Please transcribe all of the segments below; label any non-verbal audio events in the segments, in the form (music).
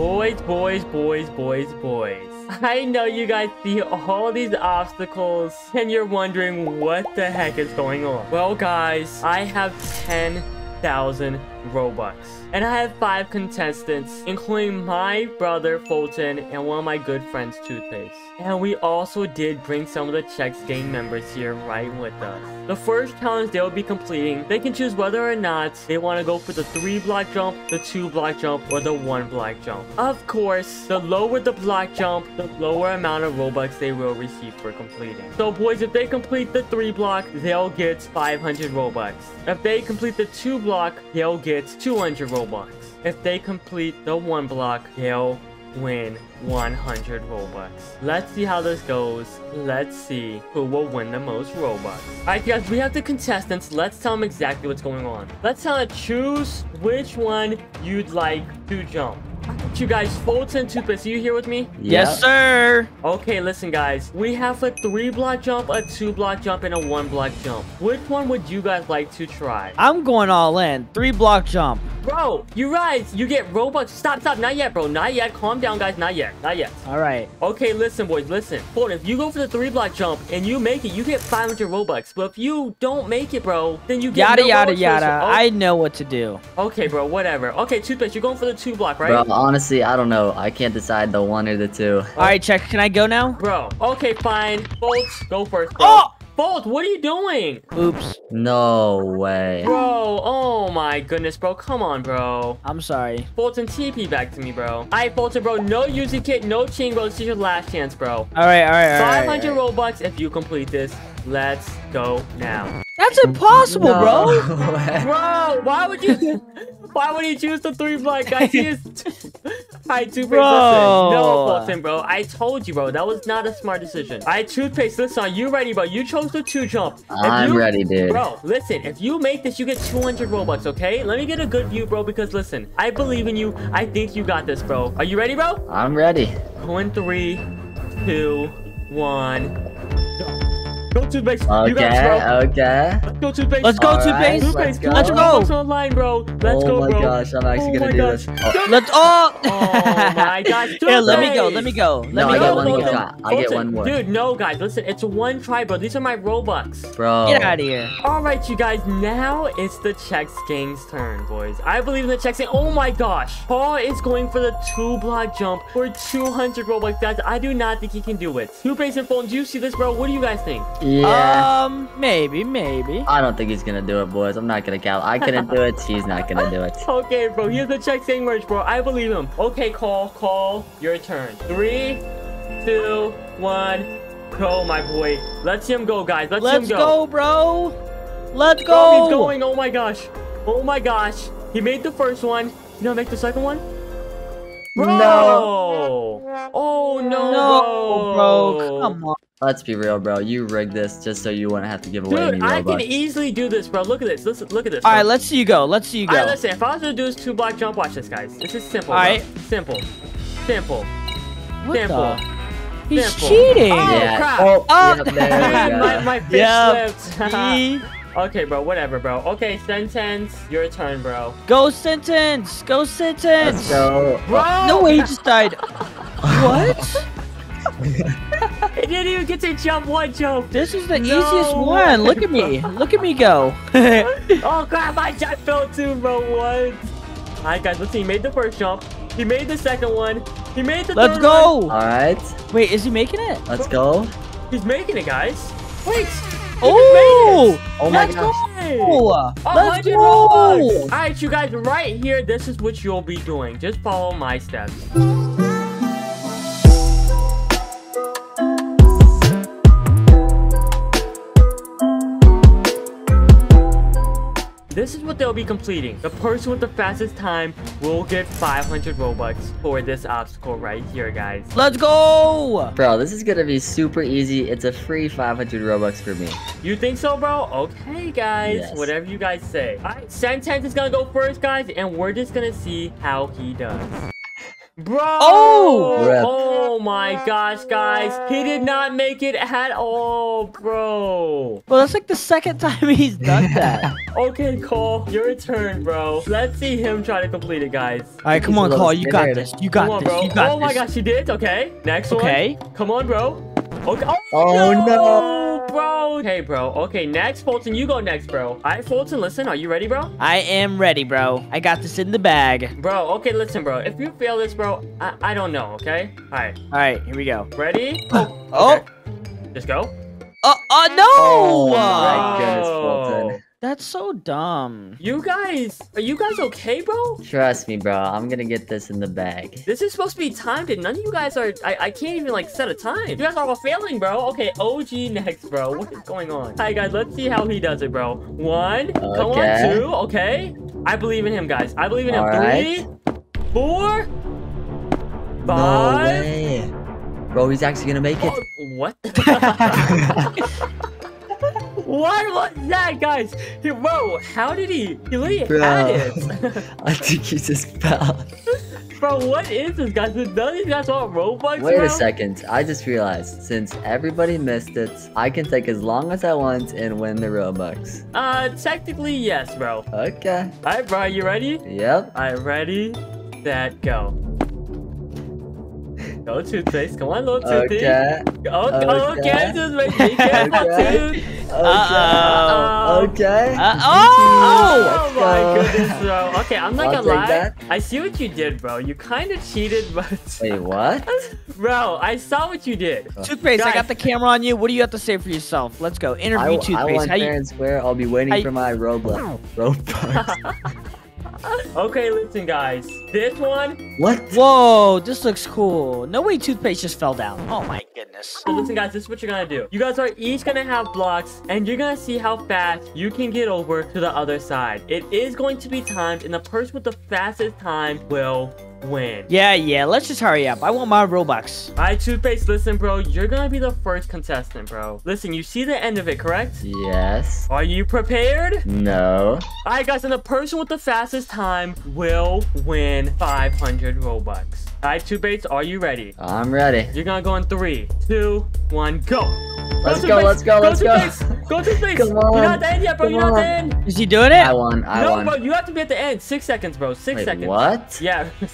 Boys, boys, boys, boys, boys. I know you guys see all these obstacles and you're wondering what the heck is going on. Well, guys, I have 10,000 Robux. And I have five contestants, including my brother Foltyn and one of my good friends Toothpaste. And we also did bring some of the Chex gang members here right with us. The first challenge they will be completing, they can choose whether or not they want to go for the 3 block jump, the 2 block jump, or the 1 block jump. Of course, the lower the block jump, the lower amount of Robux they will receive for completing. So boys, if they complete the 3 block, they'll get 500 Robux. If they complete the 2 block, they'll get 200 Robux. Robux. If they complete the one block, they'll win 100 Robux. Let's see how this goes. Let's see who will win the most Robux. Alright guys, we have the contestants. Let's tell them exactly what's going on. Let's tell them choose which one you'd like to jump you guys, Foltyn Toothpaste, are you here with me? Yes, sir. Okay, listen, guys. We have a three block jump, a two block jump, and a one block jump. Which one would you guys like to try? I'm going all in. Three block jump. Bro, you guys, you get Robux. Stop, stop. Not yet, bro. Not yet. Calm down, guys. Not yet. Not yet. All right. Okay, listen, boys. Listen. Foltyn, if you go for the three block jump and you make it, you get 500 Robux. But if you don't make it, bro, then you get Yada, no yada, Robux yada. Oh. I know what to do. Okay, bro. Whatever. Okay, Toothpaste, you're going for the two block, right? Bro, honestly, I don't know. I can't decide the one or the two. All right, Chex. Can I go now? Bro, okay, fine. Bolts, go first, bro. Oh! Bolt, what are you doing? Oops. No way. Bro, oh my goodness, bro. Come on, bro. I'm sorry. Foltyn, TP back to me, bro. All right, Foltyn, bro. No using kit, no chain, bro. This is your last chance, bro. All right, all right, all 500 right, Robux if you complete this. Let's go now. That's mm-hmm. impossible, no bro. (laughs) (laughs) bro, why would you... Why would he choose the three block, guys? He is... Hi, Toothpaste, bro. listen. No, Foltyn, bro. I told you, bro. That was not a smart decision. All right, Toothpaste, listen. Are you ready, bro? You chose the two jump. If I'm you... ready, dude. Bro, listen. If you make this, you get 200 Robux, okay? Let me get a good view, bro, because listen. I believe in you. I think you got this, bro. Are you ready, bro? I'm ready. One, three, two, one. Go toothpaste. Okay, you got this, bro. okay. Let's go toothpaste. Let's go toothpaste. Right, let's go. Let's go. online, bro. Let's oh go, bro. Oh my gosh, I'm actually oh gonna do gosh. this. Oh. Let's. Oh. oh my (laughs) gosh. Here, let me go. Let me go. Let no, me I go. get one more shot. I get one more. Dude, no, guys. Listen, it's one try, bro. These are my Robux. Bro. Get out of here. All right, you guys. Now it's the Chex Gang's turn, boys. I believe in the Chex Gang. Oh my gosh. Paul is going for the two block jump for 200 Robux. Guys, I do not think he can do it. Two base and phone. Do you see this, bro? What do you guys think? Yeah. Um, maybe, maybe. I don't think he's gonna do it, boys. I'm not gonna count. I couldn't do it. He's not gonna do it. (laughs) Okay, bro. Here's the Gang merch, bro. I believe him. Okay, call, call. Your turn. Three, two, one. Go, my boy. Let's see him go, guys. Let's, Let's him go. go, bro. Let's go. Oh, he's going. Oh my gosh. Oh my gosh. He made the first one. You gonna make the second one. Bro! No. Oh no, no, bro. Come on. Let's be real, bro. You rigged this just so you wouldn't have to give away Dude, any I can easily do this, bro. Look at this. Listen, look at this. All right, let's see you go. Let's see you go. All right, listen. If I was to do this two block jump, watch this, guys. This is simple. All right. Simple. Simple. What simple. The? He's simple. cheating. Oh, yeah. crap. Oh, Oh. yep, there (laughs) my, my fish Yep. slipped. (laughs) okay, bro. Whatever, bro. Okay, sentence. Your turn, bro. Go sentence. Go sentence. Let's go. Bro! No way, he just died. (laughs) what? He didn't even get to jump one jump. This is the No easiest one. Look at me. Look at me go. (laughs) oh crap, I just fell too, bro. What? Alright, guys, let's see. He made the first jump. He made the second one. He made the Let's third go. one. All right. Wait, is he making it? Let's go. He's making it, guys. Wait. Oh! Oh my Let's gosh. go! Oh, oh, let's go! Alright, you guys, right here, this is what you'll be doing. Just follow my steps. This is what they'll be completing. The person with the fastest time will get 500 Robux for this obstacle right here, guys. Let's go! Bro, this is gonna be super easy. It's a free 500 Robux for me. You think so, bro? Okay, guys. Yes. Whatever you guys say. All right, Sentence is gonna go first, guys, and we're just gonna see how he does. Bro! Oh! Rip. Oh Oh my gosh, guys. He did not make it at all, bro. Well, that's like the second time (laughs) he's done that. Okay, Cole, your turn, bro. Let's see him try to complete it, guys. All right, come He's on, little Cole. You got this. You got Come on, this. bro. You got oh my gosh, he did. Okay, next Okay. one. Okay. Come on, bro. Okay. Oh, oh no. bro. Okay, bro. Okay, next, Foltyn, you go next, bro. All right, Foltyn, listen. Are you ready, bro? I am ready, bro. I got this in the bag. Bro, okay, listen, bro. If you fail this, bro, I, I don't know, okay? All right, All right, here we go. ready? Oh, (gasps) Oh. okay. Oh. Just go. Oh, oh no! Oh my goodness, Foltyn. That's so dumb. You guys, are you guys okay, bro? Trust me, bro. I'm gonna get this in the bag. This is supposed to be timed, and none of you guys are. I, I can't even like set a time. You guys are all failing, bro. Okay, OG next, bro. What is going on? Hi, guys. Let's see how he does it, bro. One. Come on, two. Okay. I believe in him, guys. I believe in him. All Three, four, No way. Bro, he's actually gonna make it. Oh, what? (laughs) (laughs) (laughs) what was that, guys? He, bro, how did he? He literally Bro. had it. (laughs) I think he just fell. (laughs) bro, what is this, guys? None of these guys want Robux, Wait a second. I just realized since everybody missed it, I can take as long as I want and win the Robux. Uh, technically, yes, bro. Okay. All right, bro, you ready? Yep. All right, ready, set, go. Go, toothpaste. Come on, little toothpaste. Okay. Oh, okay, Okay. toothpaste. Be careful, Okay. Uh-oh. Okay. Uh, Oh, Let's my goodness, bro. Okay, I'm not I'll gonna lie. that. I see what you did, bro. You kind of cheated, (laughs) but Wait, what? (laughs) bro, I saw what you did. Toothpaste, I got the camera on you. What do you have to say for yourself? Let's go. Interview I Toothpaste. want How you... fair and square. I'll be waiting I- for my Roblox. (laughs) Robux. Okay, listen, guys. This one. what? Whoa, this looks cool. No way Toothpaste just fell down. Oh my goodness. So listen, guys. This is what you're gonna do. You guys are each gonna have blocks, and you're gonna see how fast you can get over to the other side. It is going to be timed, and the person with the fastest time will win. Yeah, yeah, let's just hurry up. I want my Robux. Alright, Toothpaste, listen, bro. You're gonna be the first contestant, bro. Listen, you see the end of it, correct? Yes. Are you prepared? No. Alright, guys, and the person with the fastest time will win 500 Robux. Alright, Toothpaste, are you ready? I'm ready. You're gonna go in three, two, one, go. Let's go, let's go, let's go. Toothpaste. Go, Toothpaste. (laughs) Come on. You're not at the end yet, bro. Come You're not at the end. Is he doing it? I won. I no, won. bro, you have to be at the end. Six seconds, bro. Six Wait, seconds. what? Yeah. (laughs)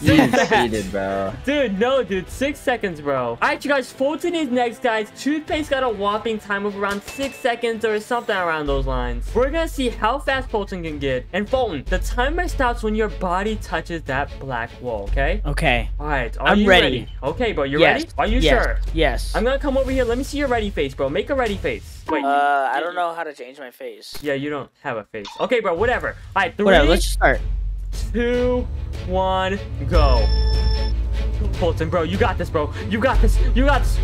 You Six seconds. cheated, bro. Dude, no, dude. Six seconds, bro. Alright, you guys. Foltyn is next, guys. Toothpaste got a whopping time of around six seconds or something around those lines. We're gonna see how fast Foltyn can get. And Foltyn, the timer stops when your body touches that black wall, okay? Okay. Alright, are I'm you ready. Okay, bro, you yes. ready? Are you yes. sure? Yes. I'm gonna come over here. Let me see your ready face, bro. Make a ready face. Wait. Uh, I don't know how to change my face. Yeah, you don't have a face. Okay, bro, whatever. Alright, three, Whatever, let's start. Two, one, go. Foltyn, bro, you got this, bro. You got this. You got this.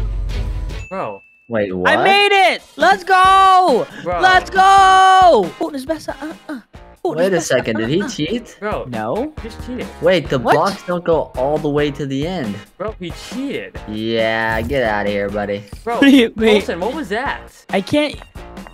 Bro. Wait, what? I made it! Let's go! Bro. Let's go! Putin is best. Uh, uh. Putin Wait a second. Did he cheat? Bro, No. you just cheated. Wait, the What? blocks don't go all the way to the end. Bro, he cheated. Yeah, get out of here, buddy. Bro, (laughs) What do you mean? Foltyn, what was that? I can't.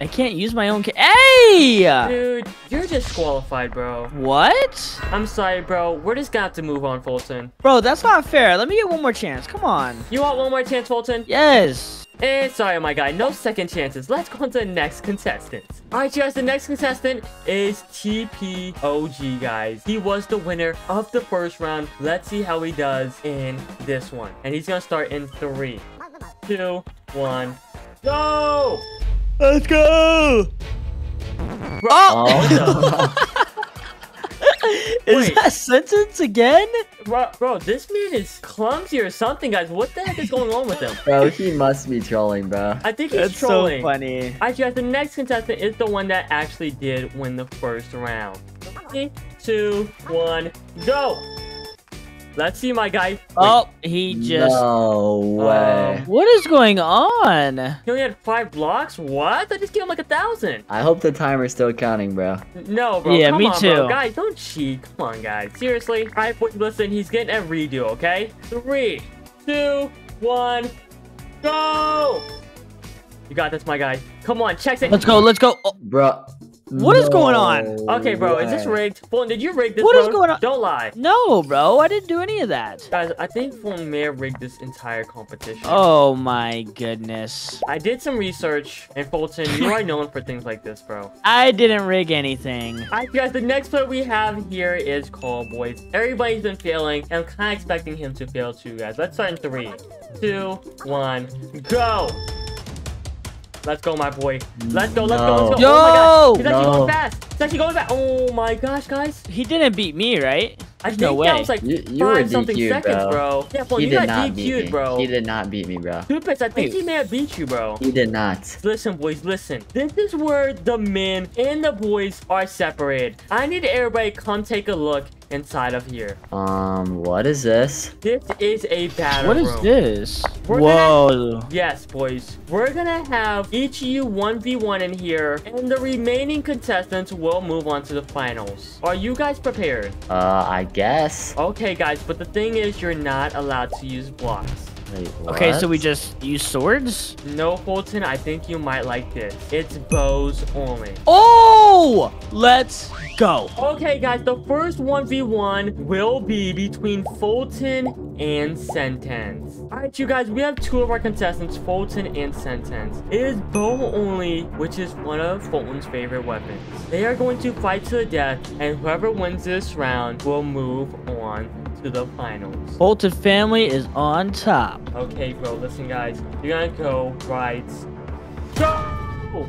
I can't use my own. Hey! Dude, you're disqualified, bro. What? I'm sorry, bro. We're just gonna have to move on, Foltyn. Bro, that's not fair. Let me get one more chance. Come on. You want one more chance, Foltyn? Yes. Eh, sorry, my guy. No second chances. Let's go on to the next contestant. Alright, you guys. The next contestant is TPOG, guys. He was the winner of the first round. Let's see how he does in this one. And he's gonna start in three, two, one, go! Let's go. Bro, Oh. oh. (laughs) Is Wait. that sentence again? bro, bro, this man is clumsy or something, guys. What the heck is going on with him? (laughs) bro, he must be trolling, bro. I think he's That's trolling. so funny. Alright, you guys, the next contestant is the one that actually did win the first round. Three, two, one, go! Let's see, my guy. Oh, wait, Oh, he just. No um, way. What is going on? He only had five blocks? What? I just gave him like a thousand. I hope the timer's still counting, bro. No, bro. Yeah, come me on, Bro. too. Guys, don't cheat. Come on, guys. Seriously? Alright, boys, listen, he's getting a redo, okay? Three, two, one, go! You got this, my guy. Come on, check it. Let's go. Let's go. Oh, Bro. What is going on? Okay, bro, is this rigged? Foltyn, did you rig this, What bro? is going on? Don't lie. No, bro, I didn't do any of that. Guys, I think Foltyn may have rigged this entire competition. Oh my goodness. I did some research, and Foltyn, you are known for things like this, bro. (laughs) I didn't rig anything. Alright, guys, the next player we have here is Call Boys. Everybody's been failing, and I'm kind of expecting him to fail too, guys. Let's start in three, two, one, go! Let's go, my boy. Let's go, let's go, let's go. No. Oh my gosh, he's actually No. going fast. He's actually going fast. Oh my gosh, guys. He didn't beat me, right? I There's think no way. that was like You, you were five something DQ'd, seconds, bro. bro. Yeah, well, he you did got not beat DQ'd, me. bro. He did not beat me, bro. Stupid, I think Wait. he may have beat you, bro. He did not. Listen, boys, listen. This is where the men and the boys are separated. I need everybody come take a look inside of here. Um, what is this? This is a battle What is room. this? We're Whoa. Yes, boys. We're gonna have each of you 1v1 in here, and the remaining contestants will move on to the finals. Are you guys prepared? Uh, I guess. Okay, guys, but the thing is, you're not allowed to use blocks. Wait, Okay, so we just use swords? No, Foltyn, I think you might like this. It's bows only. Oh! Let's go. Okay, guys, the first 1v1 will be between Foltyn and Sentence. Alright, you guys, we have two of our contestants, Foltyn and Sentence. It is bow only, which is one of Foltyn's favorite weapons. They are going to fight to the death, and whoever wins this round will move on to the finals. Foltyn family is on top. Okay, bro, listen, guys. You're gonna go right. Go!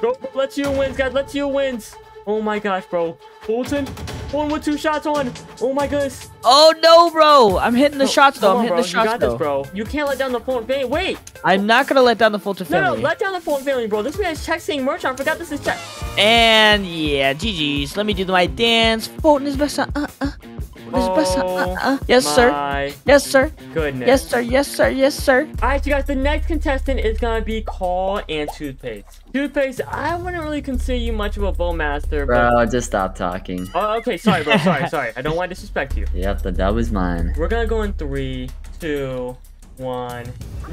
Go, bro, let's you wins, guys. Let's you wins. Oh my gosh, bro. Fulton, one with two shots on. Oh my goodness. Oh no, bro! I'm hitting the No, shots though. I'm hitting bro. the shots you got though. this, bro. You can't let down the Foltyn family. Wait, I'm not gonna let down the Foltyn family. no, no, let down the Foltyn family, bro. This man is check saying merch. I forgot this is Chex. And yeah, GG's. Let me do my dance. Foltyn is best. Uh, uh, uh. Foltyn is. Uh, uh. Yes, sir. Oh Yes, sir. goodness. Yes, sir. Yes, sir. Yes, sir. Alright, you guys, the next contestant is gonna be Call and Toothpaste. Toothpaste, I wouldn't really consider you much of a bowmaster, but... Bro, just stop talking. Oh, okay, sorry, bro, sorry, (laughs) sorry. I don't want to disrespect you. Yep, the dub is mine. We're gonna go in three, two, one,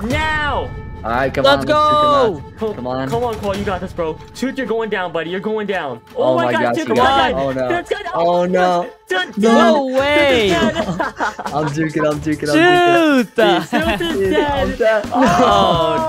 now! All right, come Let's on. go! Let's Cole, Come on. Come on, Cole, you got this, bro. Tooth, you're going down, buddy. You're going down. Oh, oh my God, gosh, Tooth, you come got it. Oh, no. Good. Oh, no. No way. Tooth (laughs) is (laughs) dead. I'm juking, I'm juking, I'm Tooth! Tooth is juking. I'm dead. dead. Oh,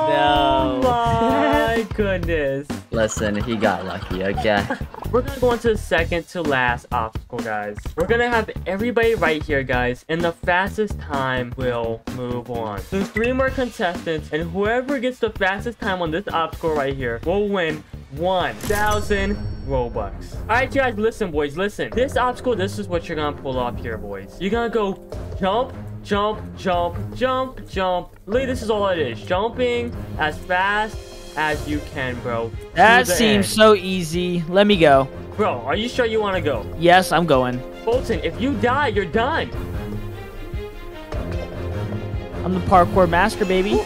Oh (laughs) no. my goodness. Listen, he got lucky, okay? (laughs) We're gonna go on to the second to last obstacle, guys. We're gonna have everybody right here, guys, and the fastest time will move on. There's three more contestants, and whoever gets the fastest time on this obstacle right here will win 1,000 Robux. Alright, you guys, listen, boys, listen. This obstacle, this is what you're gonna pull off here, boys. You're gonna go jump, jump, jump, jump, jump. Literally, this is all it is. Jumping as fast as you can, bro. That seems end. so easy. Let me go. Bro, are you sure you want to go? Yes, I'm going. Foltyn, if you die, you're done. I'm the parkour master, baby.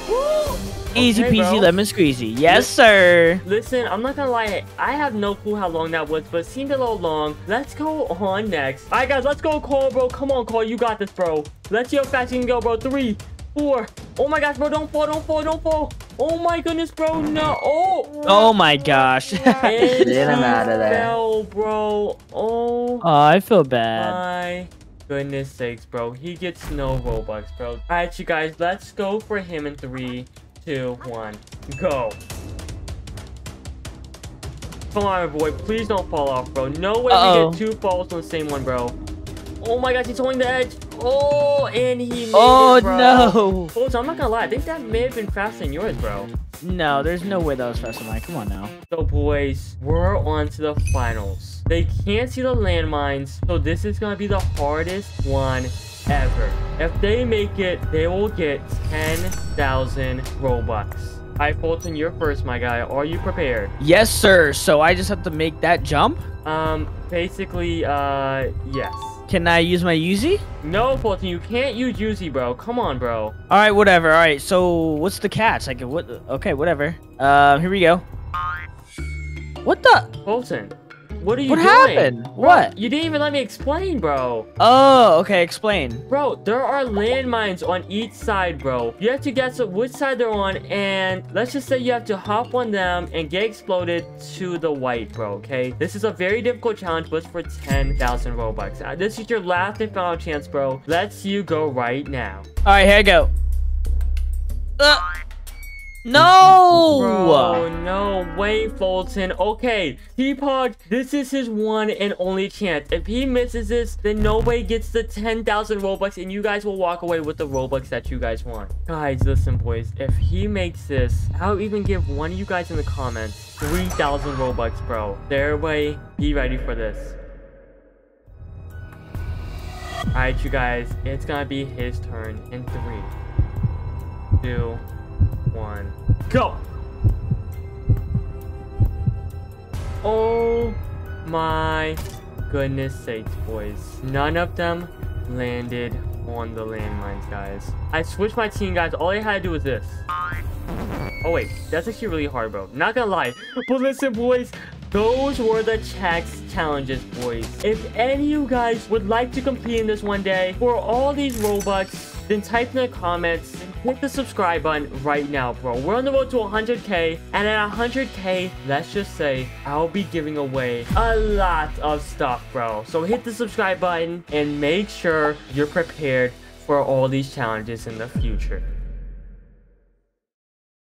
Easy Okay, peasy bro. lemon squeezy. Yes, sir. Listen, I'm not gonna lie, I have no clue how long that was, but it seemed a little long. Let's go on next. Alright, guys, let's go, Cole, bro. Come on, Cole, you got this, bro. Let's see how fast you can go, bro. Three, four. Oh my gosh, bro, don't fall, don't fall, don't fall. Oh my goodness, bro, no. Oh. Oh my gosh. (laughs) And Get him out of there. fell, bro. Oh. Oh, I feel bad. My goodness sakes, bro. He gets no Robux, bro. Alright, you guys, let's go for him in three, two, one, go. Come on, my boy. Please don't fall off, bro. No way Uh-oh. we get two falls on the same one, bro. Oh my gosh, he's holding the edge. Oh, and he made Oh it, no. Oh, so I'm not gonna lie. I think that may have been faster than yours, bro. No, there's no way that was faster than mine. Come on now. So boys, we're on to the finals. They can't see the landmines, so this is gonna be the hardest one ever. If they make it, they will get 10,000 Robux. Alright, Foltyn, you're first, my guy. Are you prepared? Yes, sir. So I just have to make that jump? Um, basically, uh, yes. Can I use my Uzi? No, Foltyn, you can't use Uzi, bro. Come on, bro. All right, whatever. All right. So what's the catch? Like what? Okay, whatever. Um, here we go. What the? Foltyn, What are you doing? What doing? happened? Bro, What? You didn't even let me explain, bro. Oh, okay. Explain. Bro, there are landmines on each side, bro. You have to guess which side they're on, and let's just say you have to hop on them and get exploded to the white, bro, okay? This is a very difficult challenge, but it's for 10,000 Robux. Uh, this is your last and final chance, bro. Let's you go right now. All right, here I go. Uh, Bro, no. no way, Foltyn. Okay, Teapot, this is his one and only chance. If he misses this, then no way gets the 10,000 Robux and you guys will walk away with the Robux that you guys want. Guys, listen, boys. If he makes this, I'll even give one of you guys in the comments 3,000 Robux, bro. There way, be ready for this. Alright, you guys, it's gonna be his turn in three, two, one, go! Oh my goodness sakes, boys. None of them landed on the landmines, guys. I switched my team, guys. All I had to do was this. Oh, wait. That's actually really hard, bro. Not gonna lie. (laughs) But listen, boys. Those were the Chex challenges, boys. If any of you guys would like to compete in this one day for all these Robux, then type in the comments hit the subscribe button right now, bro. We're on the road to 100k, and at 100k, let's just say I'll be giving away a lot of stuff, bro. So hit the subscribe button and make sure you're prepared for all these challenges in the future.